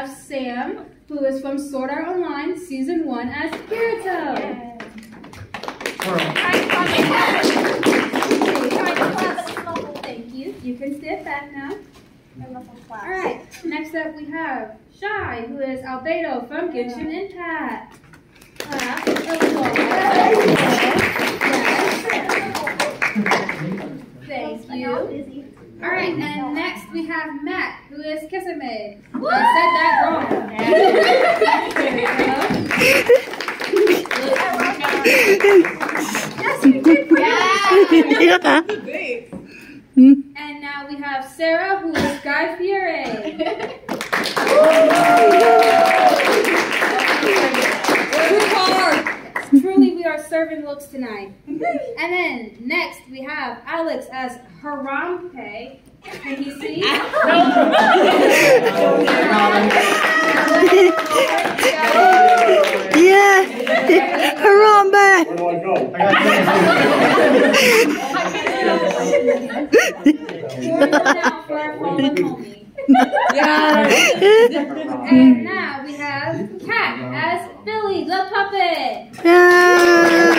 have Sam, who is from Sword Art Online Season 1 as Kirito. Thank you. You can step back now. Alright, next up we have Shy, who is Albedo from Genshin Impact. Clap. Thank you. Alright, and next we have Matt, who is Kisame. I said that wrong. There you go. And now we have Sarah, who is Guy Fieri. Too hard. Truly, we are serving looks tonight. And then next we have Alex as Harambe. Can you? Yeah. Harambe. Where do I go? Jordan down for our fallen homie. And now we have Kat as Billy the puppet. Yay.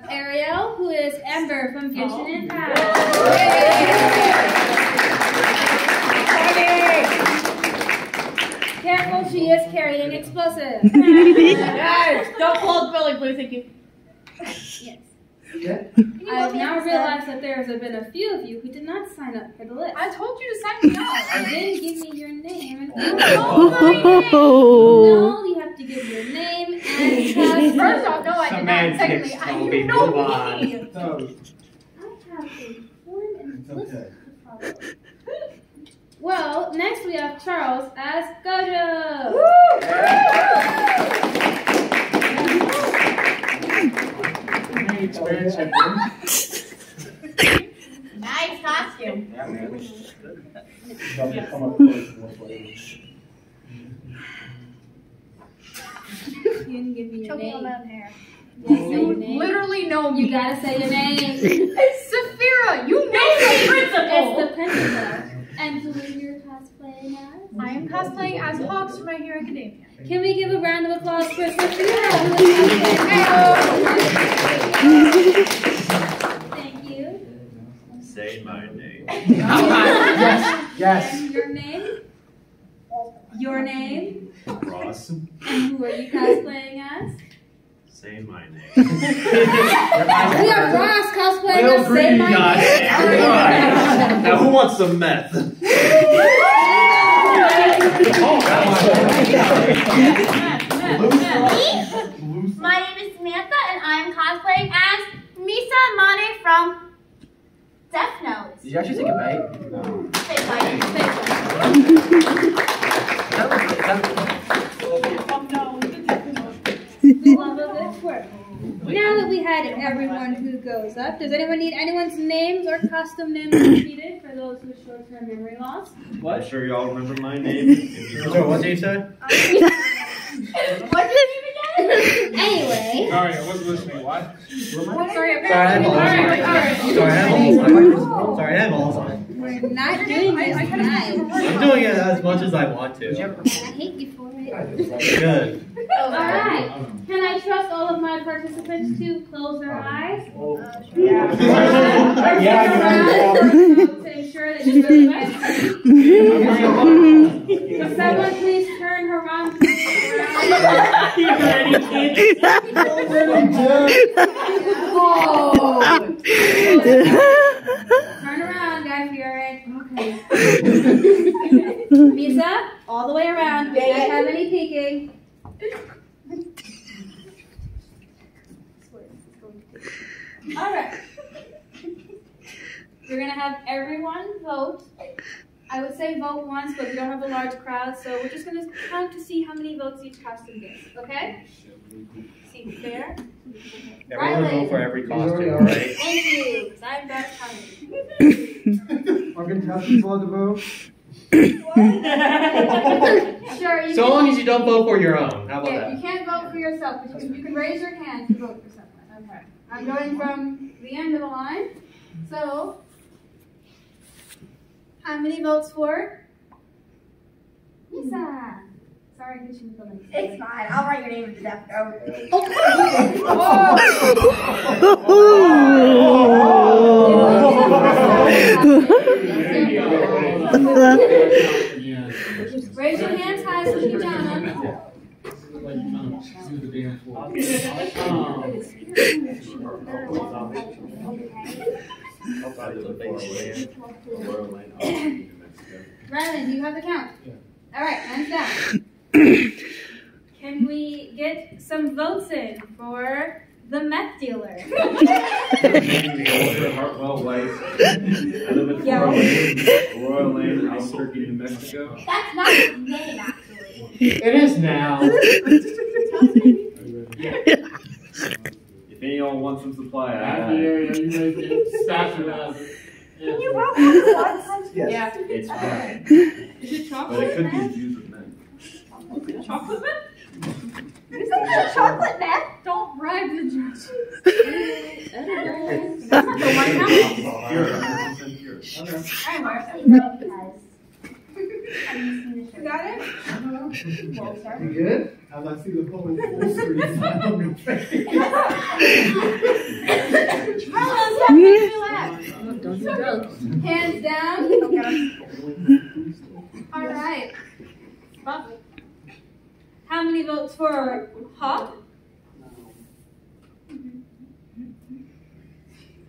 Have Ariel, who is Amber from Genshin oh. Impact. Careful, she is carrying explosives. Yes! Don't hold Billy, please, thank you. I have now realized that there has been a few of you who did not sign up for the list. I told you to sign me up. You didn't give me your name. And Oh. no, oh. you have to give your name and cast. First off, no, I did not. Secondly, I, you know move on. me. I have a form and list oh. to follow. Well, next we have Charles as Gojo. Nice costume. You didn't give me your Choking on name. my hair. You You name. literally know You gotta say your name. It's Saphira. You know the principal. It's the principal. And who are you cosplaying as? I am cosplaying as Hawks from My Hero Academia. Can we give a round of applause for Sophia? Who is cosplaying? Thank you. Say my name. Yes, yes. And your name? Your name? Ross. And who are you cosplaying as? Say my name. We are Ross cosplaying Will as Say My. Name. Alright. Now who wants some meth? My name is Samantha, and I am cosplaying as Misa Amane from Death Note. Did you actually take a bite? Oh, no. Say bye. Say bye. Love of it. Work. Now that we had everyone who goes up, does anyone need anyone's names or custom names repeated for those with short-term memory loss? I'm sure y'all remember my name. So what did you say? What did you even get? Anyway, Sorry, I wasn't listening. What? Sorry, Sorry, I have All right, all right. Alzheimer's. Sorry, I have Alzheimer's. Sorry, I have Alzheimer's. we're not doing this tonight. I'm doing it as much as I want to. I hate you for it. Good. Alright, can I trust all of my participants to close their eyes? Oh. Yeah, To ensure that you feel the best. Will someone please turn her around? Turn around, guys, you're. Okay. Misa, all the way around. Do not have any peeking? Alright. We're gonna have everyone vote. I would say vote once, but we don't have a large crowd, so we're just gonna count to see how many votes each costume gets, okay? Seem fair? Everyone Riley. vote for every costume, right? Thank you, 'cause I'm bad at counting. Our contestants allowed to vote? Sure, you So can. long as you don't vote for your own. How about Yeah, you can't vote for yourself, but you can, you can raise your hand to vote for someone. Okay. I'm going from the end of the line. So, how many votes for Lisa? Sorry, I did you the link. It's fine. I'll write your name in the death note. Raise your hands high so we can count them. Rylan, do you have the count? All right, hands down. Can we get some votes in for the meth dealer? Hartwell Weiss. I live in Yeah. Royal Lane, Royal Lane, Albuquerque, New Mexico. That's not his name, actually. It is now. If any of some supply, I have Happy area, you guys get stature as. Can you roll one? Yeah. It's fine, Is it but chocolate it could be meth? used with men. Chocolate meth? Is a chocolate meth. Don't bribe the judge. Pure, 100% pure. I'm Marcy Lopez. Have you the got it? You good? As I see the whole screen sign on your face. Hands down. All right. How many votes for Hop?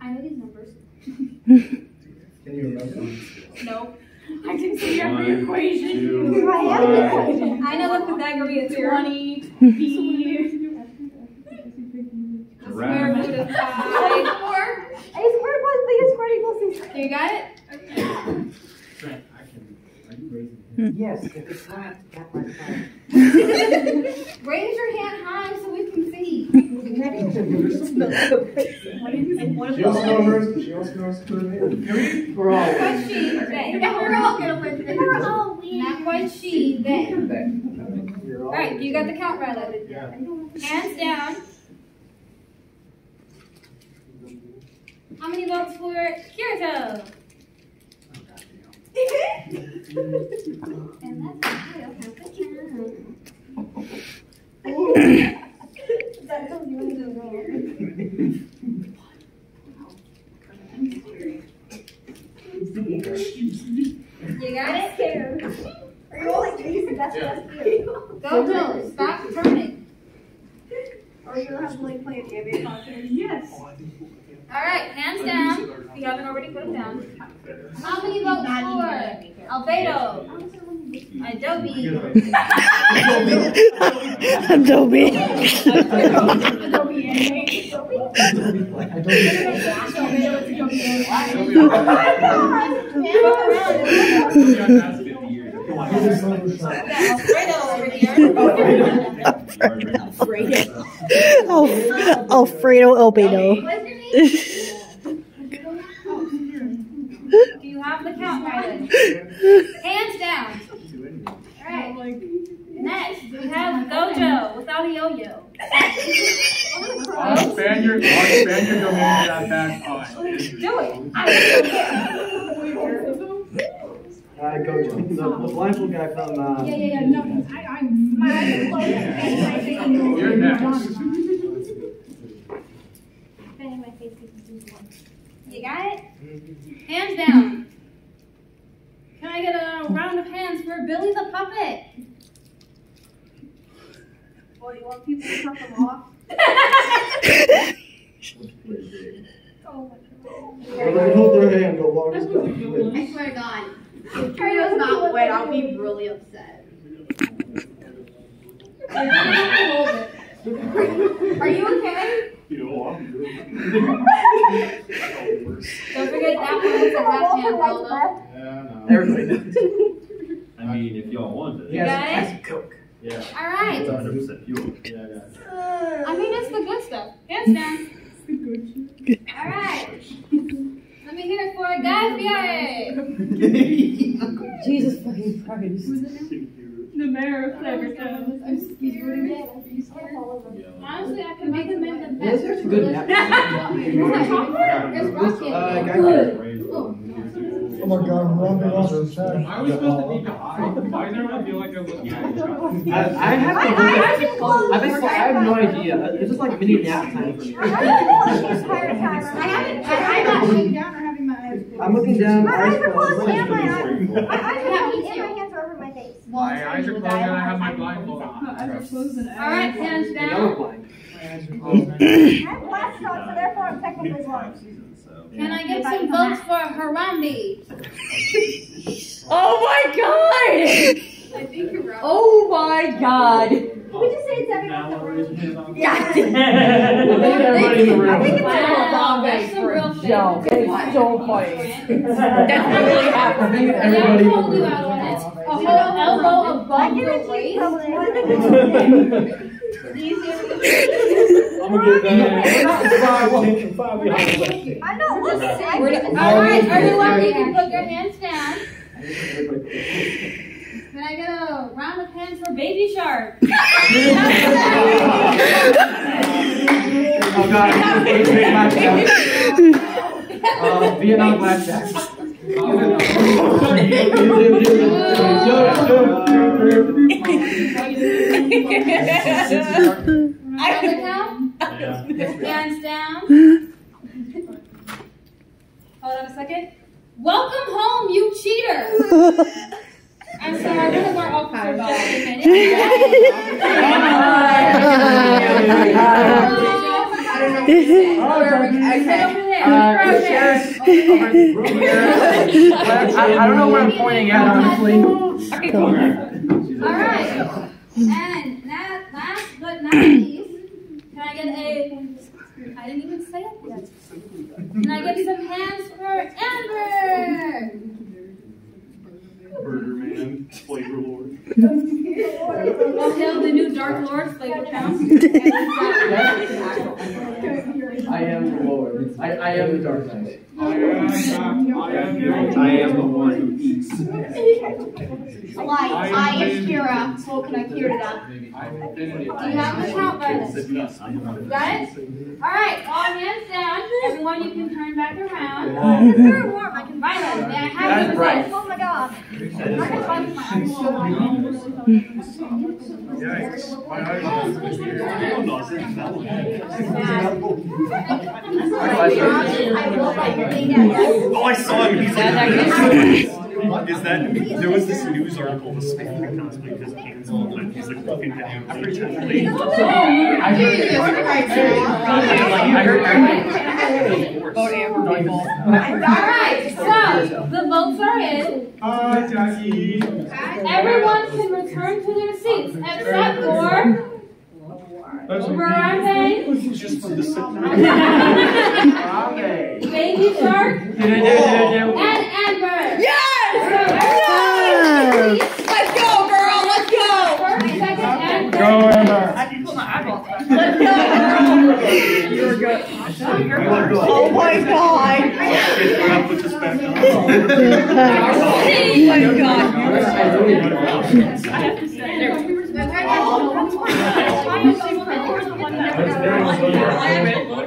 I know these numbers. Can you remember? Nope. I can see One, every equation. two, five. I know the Pythagorean theorem. 20, B. The square root of five. A squared plus b is squared equals c squared. You got it? Trent, I can. Are you raising? Mm-hmm. Yes, if it's not, got my phone. Raise your hand high so we can see. She also knows, she also knows her name. We're all. Not quite she, they. We're all gonna win this. We're all winning. Not quite she, they. All right, you got the count, Rylan. Yeah. Hands down. How many votes for Kirito? And that's why I'll have to count. You got it? Are you all like these? That's that's you. Go, go, stop turning. Or you have to like play a game of Yes. All right, hands down. If you haven't already put them down. How many votes for Albedo? Adobe. Adobe. That's 50 years. Alfredo over here. Alf- Alfredo Albedo. Do you have the count, Rylan? Hands down. All right. Next, we have Gojo without a yo-yo. Expand your, expand your domain to that back on. Do it. Alright, go, John. The, the blindfold guy from, uh. Yeah, yeah, yeah. No, I, I'm. You're next. You got it? Mm-hmm. Hands down. Can I get a round of hands for Billy the Puppet? Well, you want people to cut them off? oh When they hold their hand, go long as go. I swear to God. If Trey does not win, I'll be really upset. Are you okay? Don't forget that one is a half hand roll though. Yeah, no. Everybody does. I mean, if y'all wanted You it. got it? Coke. Yeah. Alright. It's 100% pure. Yeah, I got it. I mean, it's the good stuff. Hands down. Alright. Let me hear it for Guy Fieri. Jesus fucking Christ. The mayor of Flavortown. I'm scared. Honestly, I can make them in the Yes, best. there's a good nap. It's rocket. Uh, guy- Oh my god, I'm running off the track. I was supposed to be behind. Why does everyone feel like I'm looking at each other? I, I have My to eyes are closed. I've been, I have no idea. This is like mini nap time. I haven't, I, I got Sitting down or having my eyes closed? I'm looking down. My eyes are closed. closed and my eyes. My eyes are closed my hands are over my face. My eyes are closed and I have my blindfold on. eyes are closed and I. All right, hands down. We're blind. I have glasses on, so therefore I'm technically blind. Can I get some votes for Harambe? Oh my god! I think you're right. Oh my god! Can we just say it's everyone that we're Yeah. I think everybody in the room. I think it's Wow, everyone. that's some real thing. Joke. It's so funny. That's really I happening. think Yeah, everybody. I totally out on it. A whole elbow I above give the it to you waist. probably. I'm gonna get that. Five, one, five behind the left. I know, listen. I We're give the- it to All right, you. everyone, you can put your hands down. Can I get a round of hands for Baby Shark? Oh god, I hate blackjack. Uh, Vietnam blackjack. Another count? Yeah. Hands down. Hold on a second. Welcome home, you cheater! I'm sorry, this is our officer dog. Sit over there. Uh, Right cheers. there. I, I don't know where I'm pointing at, honestly. All right. And that, last but not least, can I get a? I didn't even say it yet. Can I get some hands for Amber? Burger Man, Flavor Lord. Also, the new Dark Lord flavor count. I am the Lord. I, I am the dark knight. I am, I am the I am the one who eats. Light. I am Kira. Well, can I cure it up? Do you have the count by this? Got it? All right, all hands down. Everyone, you can turn back around. It's very warm. I can Violet, may I have the Oh my god. I can find my eyes. I down. Oh, I saw him. He's like, is that, there was this news article morning that cosplay just canceled, but he's like looking to do pretendly. I heard it. I heard All right, so the votes are in. Hi, Jackie. Everyone can return to their seats except for Harambe, Just for the sit Baby Shark, and Amber. Yes! Let's go, girl! Let's go! First, second, and third. Go, Amber. Let's go! You're good. Oh my god! Put this back on. Oh my god.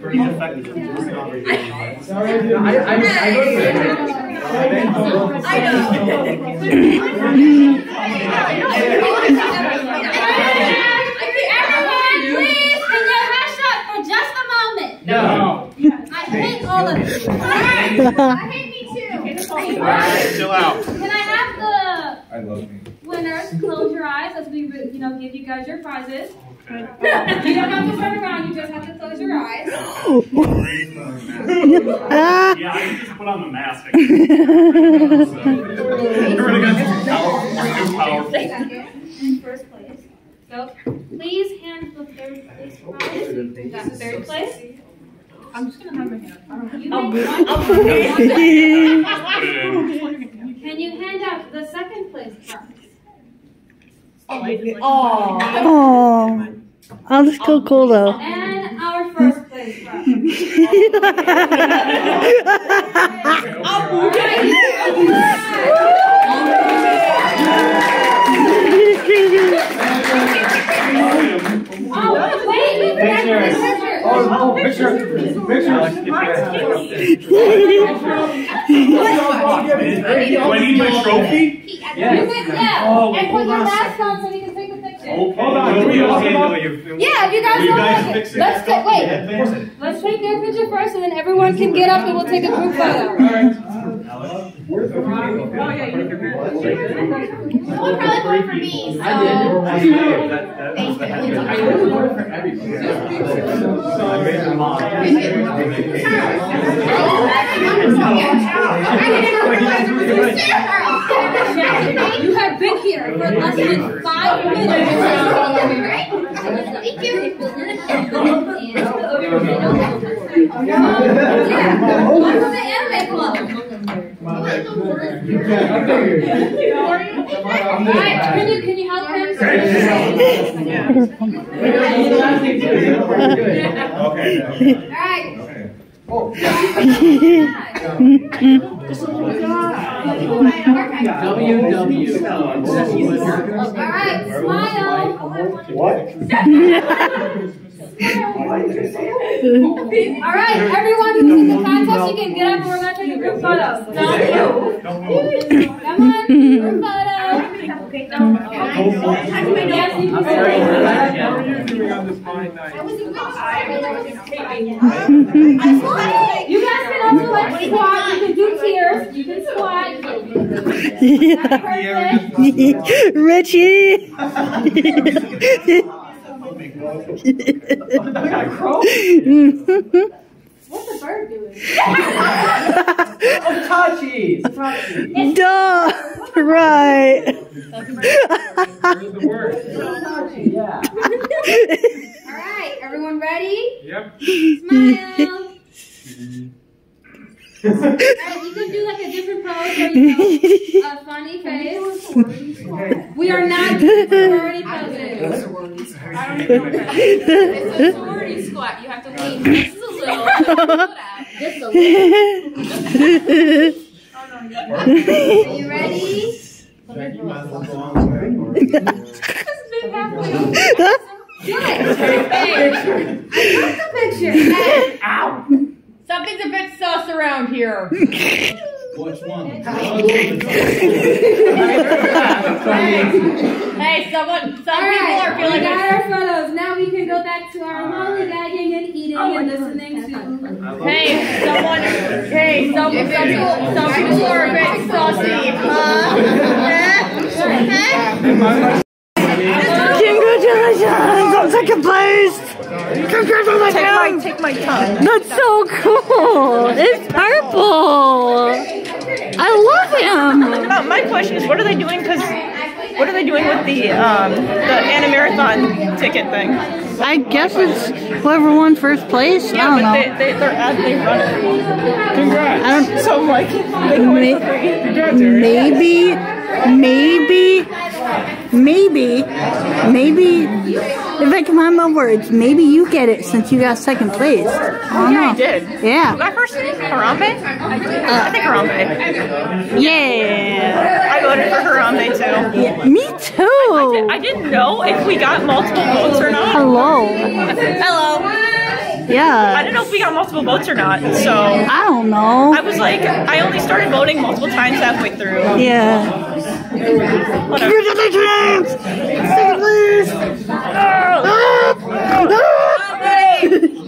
Pretty effective. It's not very good. I, I, I go to I Everyone, please, can you hush up for just a moment? No. I hate all of you. I hate me too. Chill out. Can I have the I love me. winners close your eyes as we, you know, give you guys your prizes? You don't have to turn around, you just have to close your eyes. Ah. Yeah, I can just put on the mask. I guess. So, Everybody got some power, new powerful. Second and first place. So please hand the third place prize. You got third place. I'm just gonna have my hand. I don't know. You make one. Put it in. Can you hand out the second place prize? Oh, oh. oh. I'll just go oh. cool though. And our first place prize. Oh, picture. Picture. Do I need my trophy? You can, yeah. Oh, and put your mask on so we can take a picture. Okay. Hold on, Okay, wait, okay, on. no, you- Yeah, if you guys don't like it. it. Let's take, wait. Let's take their picture first and then everyone can get up and we'll take a group photo. Someone probably voted for me, so. Thank You. have been here for less than five minutes. Thank you. Yeah, one from the anime club. Alright, can you, can you help him? Alright. Alright, smile. What? Alright, everyone who's in the contest, you can get up and we're gonna take a group photo. Come on, group photo. Yes, you can How are you doing on this fine night? You guys can also like squat, you can do tears, you can squat. Perfect. Richie. What's the bird doing? Tachi. Duh. Right. The word? Yeah. Alright, everyone ready? Yep. Smile. Alright, you can do like a different pose where you know, a uh, funny face. We are not doing sorority poses. It's a sorority squat. You have to lean just a little. Just a little. Are you ready? Good. Hey, I got the picture. Hey. Something's a bit sus around here. Which one? Hey, someone, some All people are right, we feeling got our photos. Now we can go back to our lollygagging and eating oh, and listening to. Hey, someone, hey, some, some people, some people are a bit saucy, huh? Congratulations on second place. Congratulations. Take my, take my tongue. That's so cool. It's purple. I love him. My question is, what are they doing? Because what are they doing with the um, the Anna Marathon ticket thing? I guess it's whoever won first place. I don't but know. they, they they're at they run it. Congrats. I don't. So I'm like, they go in for free. Congrats, Eric. Maybe, maybe, maybe, maybe. If I can find my words, maybe you get it since you got second place. I don't Yeah, I did. Yeah. My first Harambe? I think Harambe. Yeah. I voted for Harambe too. yeah. Me too. I didn't know if we got multiple votes or not. Hello. Hello. Yeah. I didn't know if we got multiple votes or not. So I don't know. I was like, I only started voting multiple times halfway through. Yeah. Can it to the cans! Second, please! Help! Help!